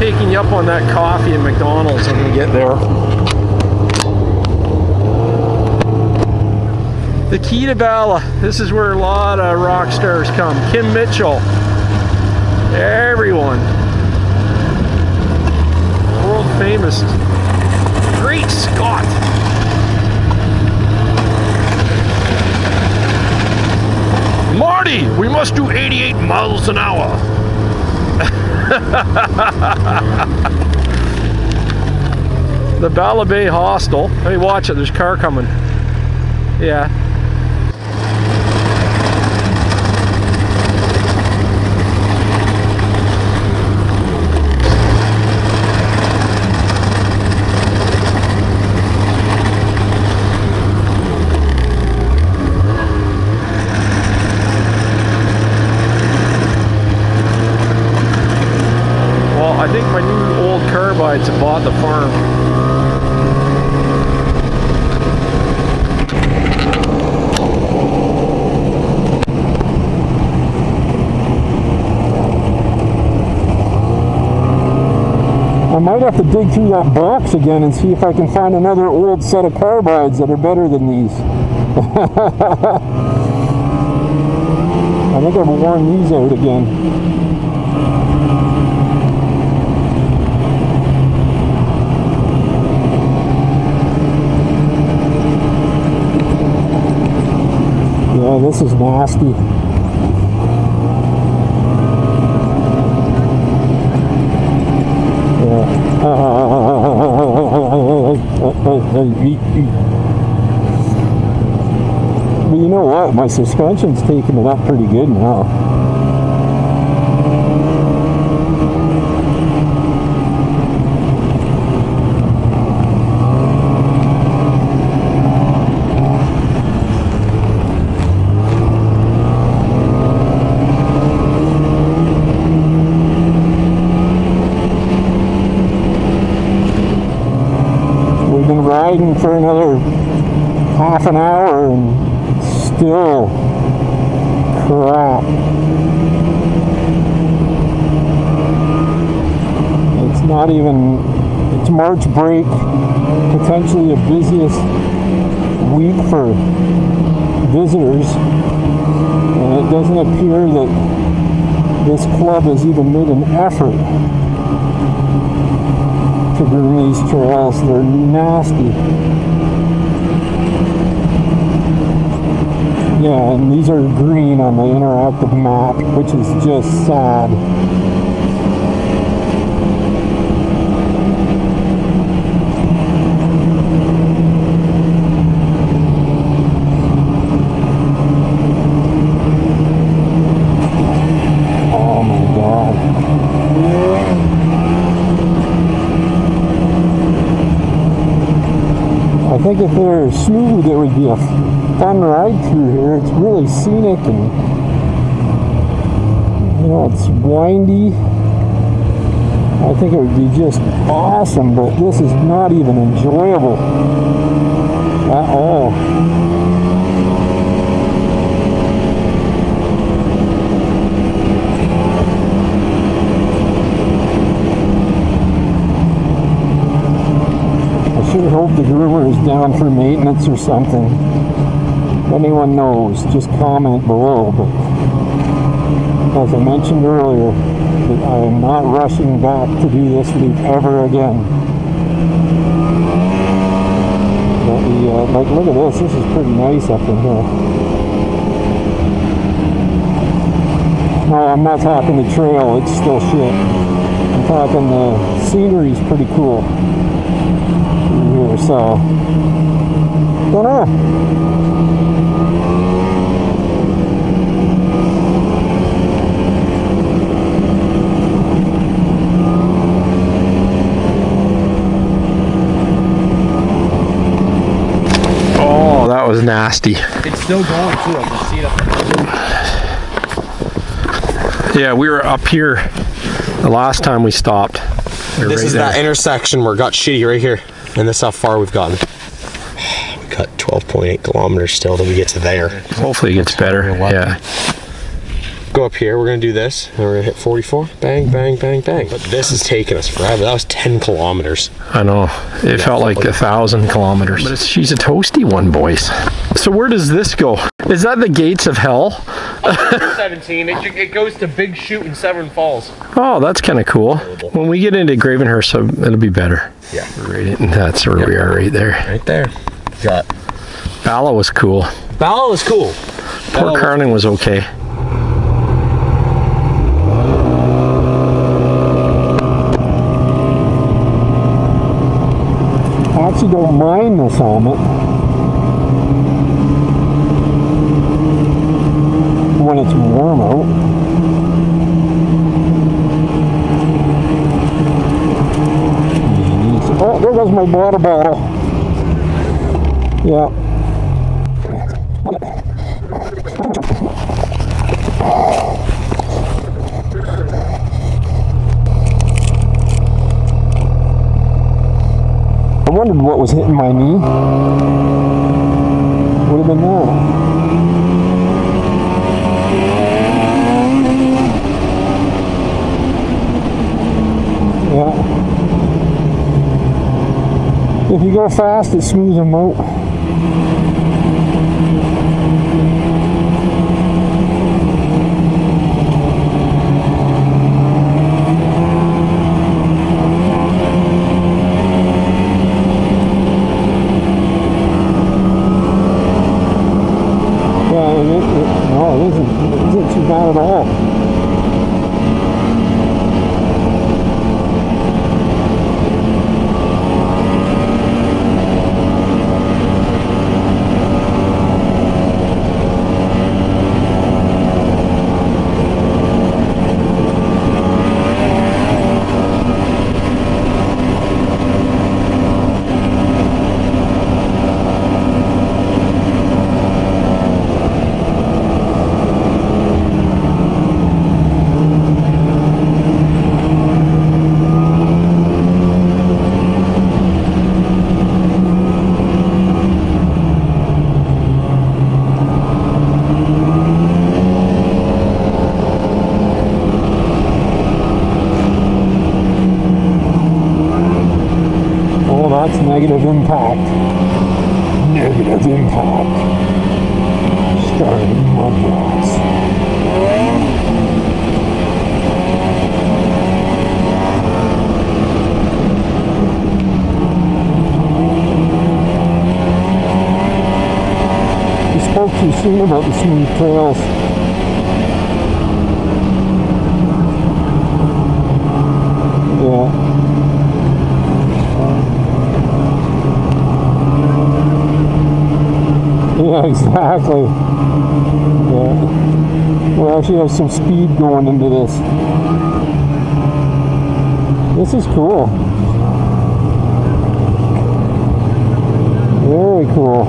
taking you up on that coffee at McDonald's when we get there. The Kee to Bala. This is where a lot of rock stars come. Kim Mitchell. Everyone. World famous. Great Scott. Marty, we must do 88 miles an hour. the Bala Bay Hostel. Hey, watch it. There's a car coming. Yeah. Well, I think my new old carbides have bought the farm. I might have to dig through that box again and see if I can find another old set of carbides that are better than these. I think I've worn these out again. Yeah, this is nasty. But you know what? My suspension's taking it up pretty good now. We've been riding for another half an hour and still crap. It's not even, it's March break, potentially the busiest week for visitors. And it doesn't appear that this club has even made an effort to groom these trails. They're nasty. Yeah, and these are green on the interactive map, which is just sad. Oh my god. I they're smooth, it would be a fun ride through here. It's really scenic and you know it's windy. I think it would be just awesome, but this is not even enjoyable at all. Hope the groomer is down for maintenance or something. If anyone knows, just comment below. But as I mentioned earlier, that I am not rushing back to do this loop ever again. But the, uh, like, look at this. This is pretty nice up in here. No, I'm not talking the trail. It's still shit. I'm talking the scenery's pretty cool here, so don't know. Oh, that was nasty. It's still going too. I can see it up there. Yeah, we were up here the last time we stopped. We were This right is there. that intersection where it got shitty right here. And this is how far we've gotten. We got 12.8 kilometers still till we get to there. Hopefully it gets better. We're. Yeah. go up here. We're gonna do this, and we're gonna hit 44. Bang, bang, bang, bang. But this is taking us forever. That was 10 kilometers. I know. It felt like a thousand kilometers. But it's, she's a toasty one, boys. So where does this go? Is that the gates of hell? 17. It, it goes to Big Chute in Severn Falls. Oh, that's kind of cool. When we get into Gravenhurst, it'll be better. Yeah. Right, that's where we are right there. Right there. Got. Bala was cool. Bala was cool. Port Carling was okay. I actually don't mind this helmet. It's warm out. Oh, there goes my water bottle. Yeah. I wondered what was hitting my knee. Would have been that. Yeah. If you go fast, it smooths them out. Yeah, it, it, it, no, it isn't, it isn't too bad at all. Oh, that's negative impact. Negative impact. Starting mud rocks. You spoke too soon about the smooth trails. Yeah. Yeah, exactly. Yeah. We actually have some speed going into this. This is cool. Very cool.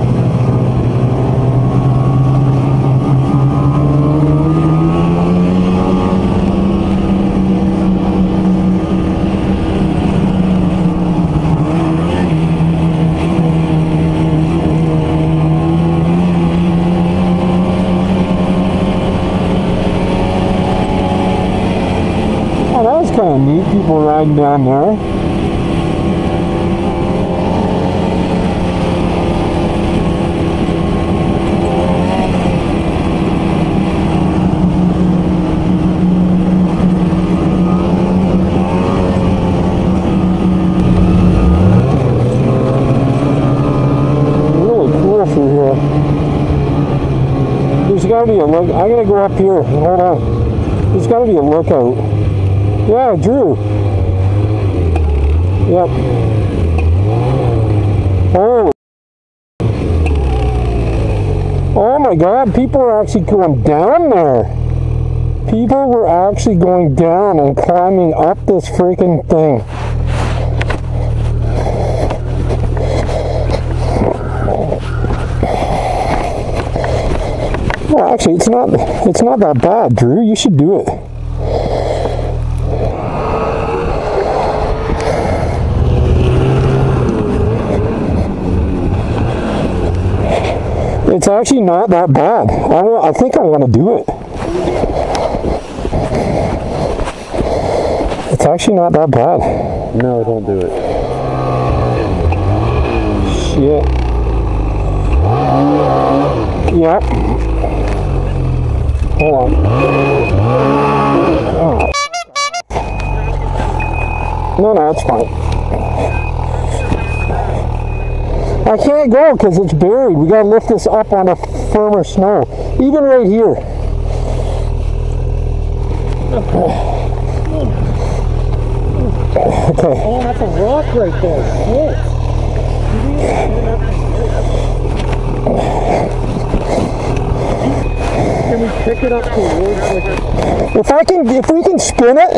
Oh, that was kind of neat. People riding down there. Really cool through here. There's got to be a look. I gotta go up here. Hold on. There's got to be a lookout. Yeah, Drew. Yep. Oh. Oh my god, people are actually going down there. People were actually going down and climbing up this freaking thing. Well, actually, it's not, it's not that bad, Drew. You should do it. It's actually not that bad. I, I think I want to do it. It's actually not that bad. No, don't do it. Shit. Yeah. Hold on. Oh. No, no, it's fine. I can't go because it's buried. We gotta lift this up on a firmer snow. Even right here. Okay. Oh, that's a rock right there. Shit. Can we pick it up towards like If I can, if we can spin it,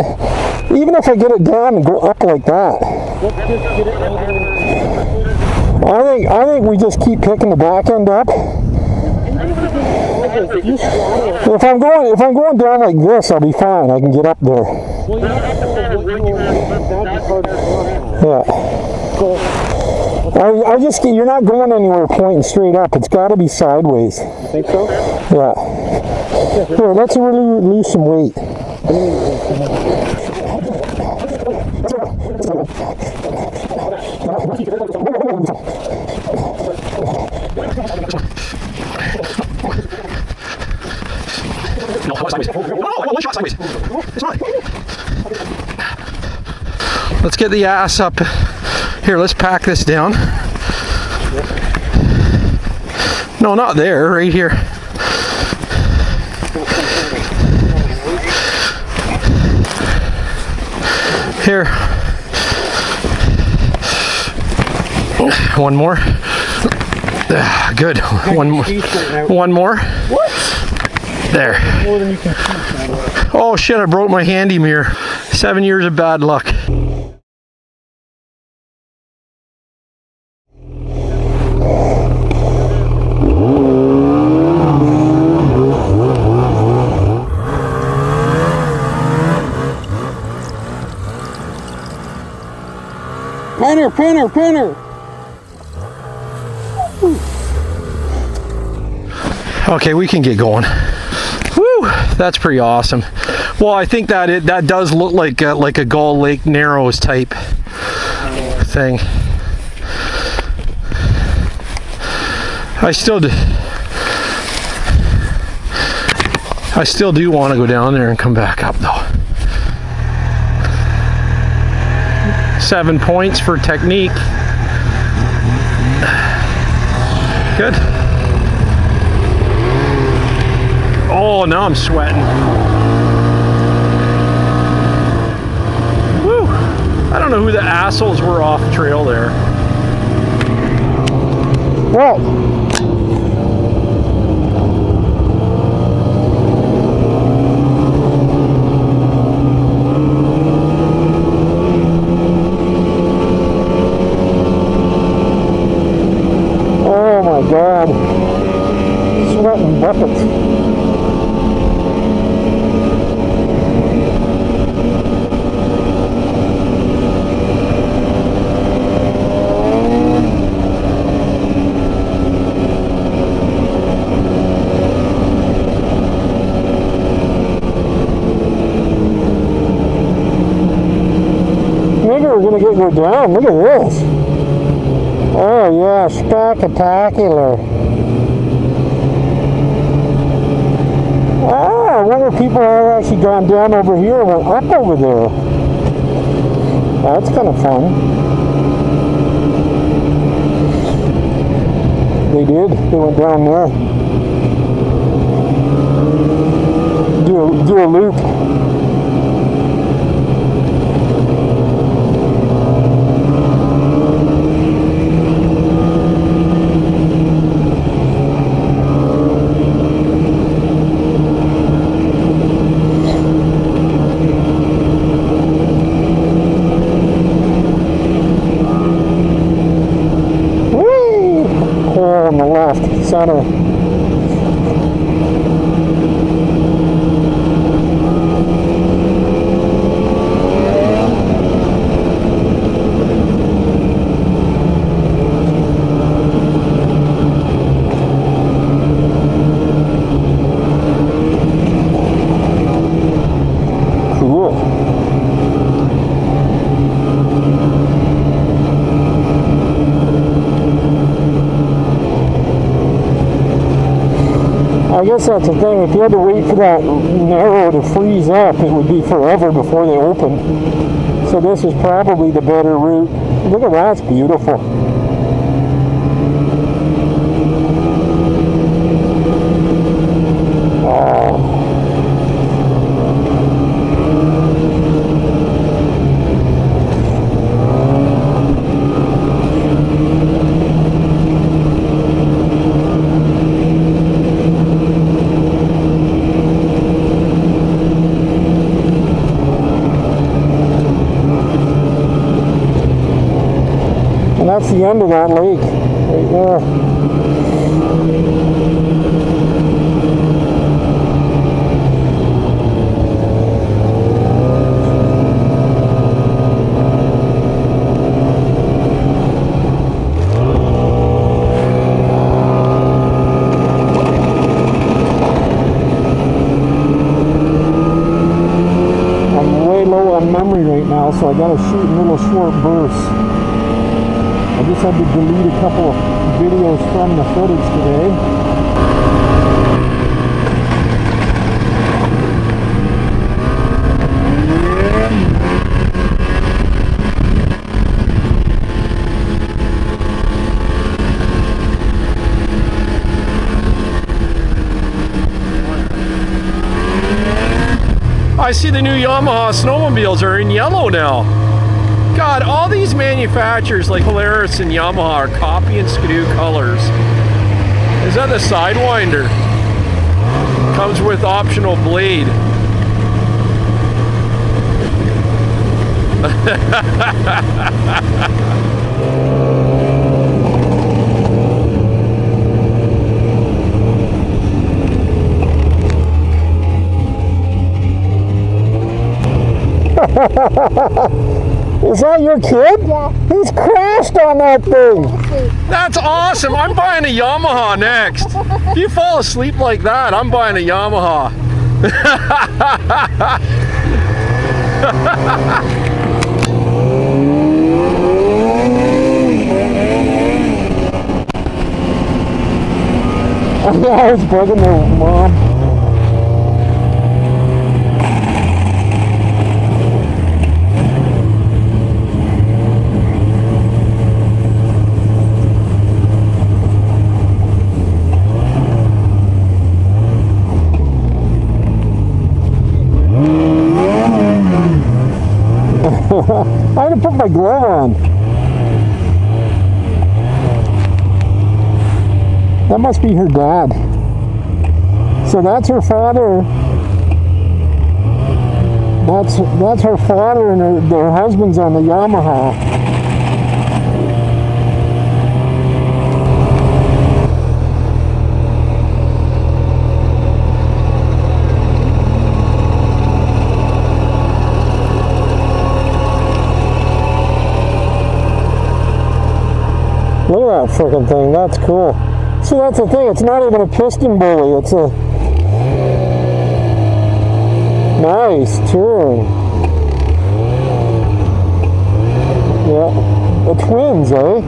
even if I get it down and go up like that, let's just get it over and I think I think we just keep picking the back end up. you swallow it. If I'm going if I'm going down like this, I'll be fine. I can get up there. Well, you know what you're that's hard to rock. Yeah. So I, I just you're not going anywhere pointing straight up. It's got to be sideways. think so? Yeah. Here, let's really lose some weight. No, I went sideways. No, no, I went shot sideways. It's fine. Let's get the ass up. Here, let's pack this down. No, not there, right here. Here. One more. Ah, Good. One more. One more. What? There. More than you can see. Oh shit, I broke my handy mirror. Seven years of bad luck. Pinner, pinner, pinner. Okay, we can get going. Woo, that's pretty awesome. Well, I think that it that does look like a, like a Gull Lake Narrows type thing. I still do. I still do want to go down there and come back up though. Seven points for technique. Good. Oh, now I'm sweating. Woo! I don't know who the assholes were off trail there. Well, oh my God, sweating buckets. Maybe we're gonna get go down. Look at this. Oh yeah, spectacular. Ah, I wonder if people have actually gone down over here and went up over there. That's kind of fun. They did. They went down there. Do a, do a loop. Whee! Hole on the left, center. Cool. I guess that's the thing. If you had to wait for that narrow to freeze up, it would be forever before they opened. So this is probably the better route. Look at that, it's beautiful. And that's the end of that lake, right there. I'm way low on memory right now, so I gotta shoot in little short bursts. Had to delete a couple of videos from the footage today. I see the new Yamaha snowmobiles are in yellow now. God, all these manufacturers like Polaris and Yamaha are copying Skidoo colors. Is that the Sidewinder? Comes with optional blade. Is that your kid? Yeah. He's crashed on that thing. That's awesome. I'm buying a Yamaha next. If you fall asleep like that, I'm buying a Yamaha. I was bugging their mom. I had to put my glove on. That must be her dad. So that's her father. That's that's her father and her, their husband's on the Yamaha. That freaking thing. That's cool. See, that's the thing. It's not even a PistenBully. It's a nice turn. Yeah, the twins, eh?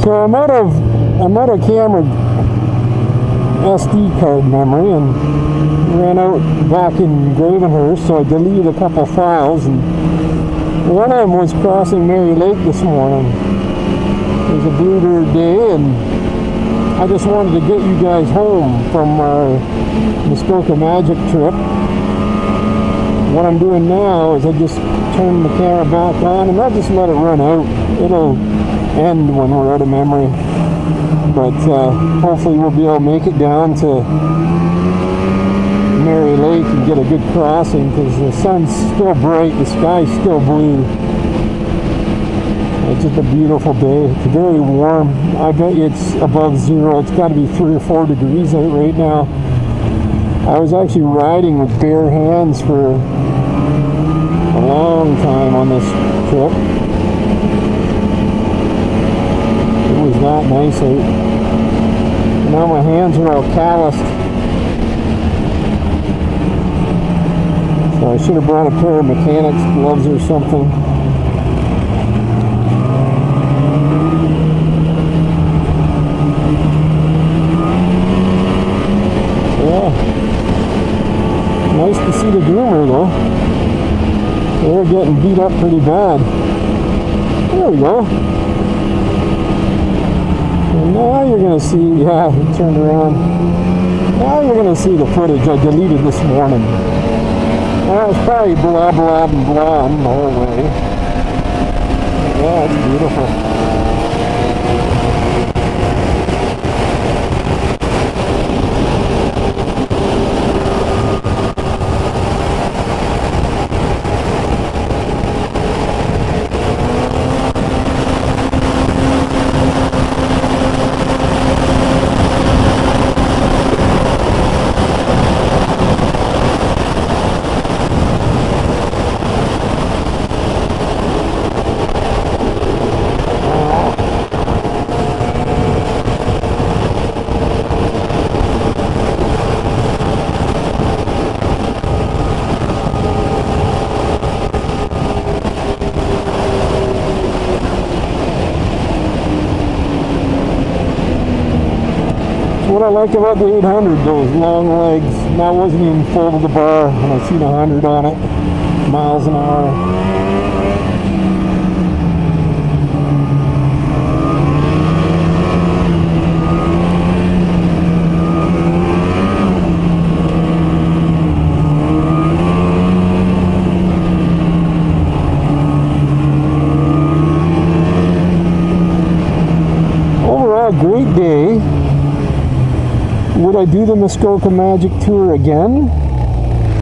So I'm out of I'm out of camera SD card memory and ran out back in Gravenhurst, so I deleted a couple files and one of them was crossing Mary Lake this morning. It was a bluebird day and I just wanted to get you guys home from our Muskoka Magic trip. What I'm doing now is I just turn the camera back on and I'll just let it run out. It'll end when we're out of memory. But uh, hopefully we'll be able to make it down to Mary Lake and get a good crossing because the sun's still bright, the sky's still blue. It's just a beautiful day. It's very warm. I bet it's above zero. It's got to be three or four degrees out right now. I was actually riding with bare hands for a long time on this trip. It was that nice out. Now my hands are all calloused. So I should have brought a pair of mechanics gloves or something. See the groomer though. They're getting beat up pretty bad. There we go. And now you're gonna see, yeah, he turned around. Now you're gonna see the footage I deleted this morning. Well, it's probably blah blah and blah the whole way. Yeah, it's beautiful. What I like about the 800, those long legs. And that wasn't even full to the bar, and I seen 100 on it, miles an hour. I do the Muskoka Magic Tour again?